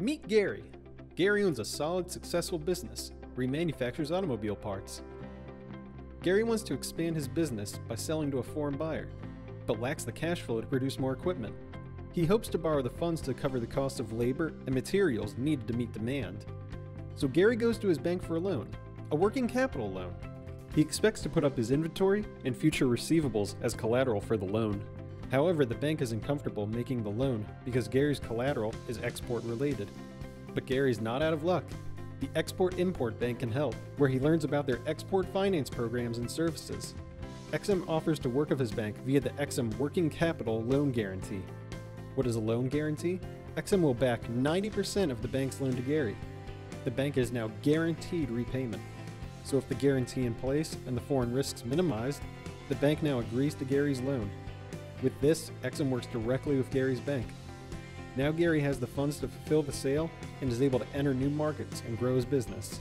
Meet Gary. Gary owns a solid, successful business remanufactures automobile parts. Gary wants to expand his business by selling to a foreign buyer, but lacks the cash flow to produce more equipment. He hopes to borrow the funds to cover the cost of labor and materials needed to meet demand. So Gary goes to his bank for a loan, a working capital loan. He expects to put up his inventory and future receivables as collateral for the loan. However, the bank isn't comfortable making the loan because Gary's collateral is export related. But Gary's not out of luck. The Export Import Bank can help, where he learns about their export finance programs and services. Exim offers to work with his bank via the Exim Working Capital Loan Guarantee. What is a loan guarantee? Exim will back 90% of the bank's loan to Gary. The bank is now guaranteed repayment. So if the guarantee in place and the foreign risks minimized, the bank now agrees to Gary's loan. With this, Exim works directly with Gary's bank. Now Gary has the funds to fulfill the sale and is able to enter new markets and grow his business.